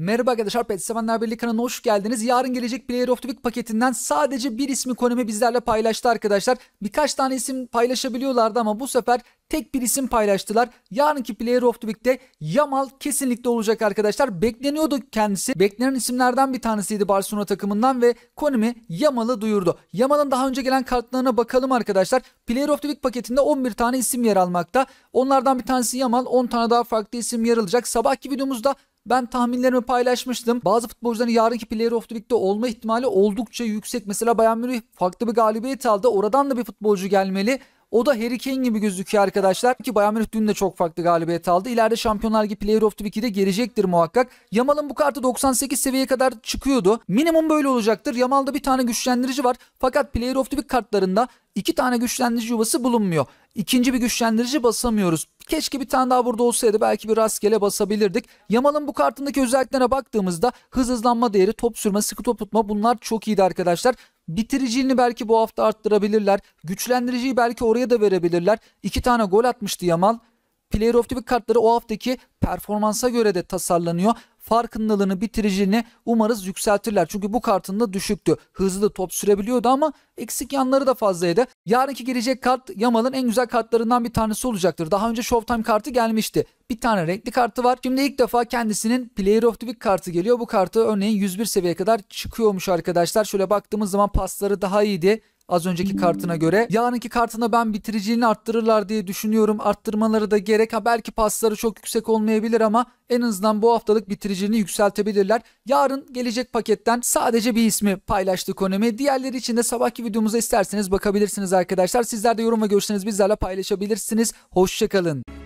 Merhaba arkadaşlar Pet Sevenler Birliği kanalına hoş geldiniz. Yarın gelecek Player of the Week paketinden sadece bir ismi Konami bizlerle paylaştı arkadaşlar. Birkaç tane isim paylaşabiliyorlardı ama bu sefer tek bir isim paylaştılar. Yarınki Player of the Week'te Yamal kesinlikle olacak arkadaşlar. Bekleniyordu kendisi. Beklenen isimlerden bir tanesiydi Barcelona takımından ve Konami Yamal'ı duyurdu. Yamal'ın daha önce gelen kartlarına bakalım arkadaşlar. Player of the Week paketinde 11 tane isim yer almakta. Onlardan bir tanesi Yamal, 10 tane daha farklı isim yer alacak. Sabahki videomuzda ben tahminlerimi paylaşmıştım. Bazı futbolcuların yarınki Player of the Week'te olma ihtimali oldukça yüksek. Mesela Bayern Münih farklı bir galibiyet aldı. Oradan da bir futbolcu gelmeli. O da Harry Kane gibi gözüküyor arkadaşlar. Ki Bayern Münih dün de çok farklı galibiyet aldı. İleride Şampiyonlar Ligi Player of the Week'i gelecektir muhakkak. Yamal'ın bu kartı 98 seviyeye kadar çıkıyordu. Minimum böyle olacaktır. Yamal'da bir tane güçlendirici var. Fakat Player of the Week kartlarında iki tane güçlendirici yuvası bulunmuyor. İkinci bir güçlendirici basamıyoruz. Keşke bir tane daha burada olsaydı belki bir rastgele basabilirdik. Yamal'ın bu kartındaki özelliklerine baktığımızda hız hızlanma değeri, top sürme, sıkı top tutma bunlar çok iyiydi arkadaşlar. Bitiriciliğini belki bu hafta arttırabilirler. Güçlendiriciyi belki oraya da verebilirler. İki tane gol atmıştı Yamal. Player of the Week kartları o haftaki performansa göre de tasarlanıyor. Farkındalığını, bitiriciliğini umarız yükseltirler. Çünkü bu kartında düşüktü. Hızlı top sürebiliyordu ama eksik yanları da fazlaydı. Yarınki gelecek kart Yamal'ın en güzel kartlarından bir tanesi olacaktır. Daha önce Showtime kartı gelmişti. Bir tane renkli kartı var. Şimdi ilk defa kendisinin Player of the Week kartı geliyor. Bu kartı örneğin 101 seviyeye kadar çıkıyormuş arkadaşlar. Şöyle baktığımız zaman pasları daha iyiydi az önceki kartına göre. Yarınki kartına ben bitiriciliğini arttırırlar diye düşünüyorum. Arttırmaları da gerek. Ha belki pasları çok yüksek olmayabilir ama en azından bu haftalık bitiriciliğini yükseltebilirler. Yarın gelecek paketten sadece bir ismi paylaştı Konami. Diğerleri için de sabahki videomuza isterseniz bakabilirsiniz arkadaşlar. Sizler de yorum ve görüşlerinizi bizlerle paylaşabilirsiniz. Hoşçakalın.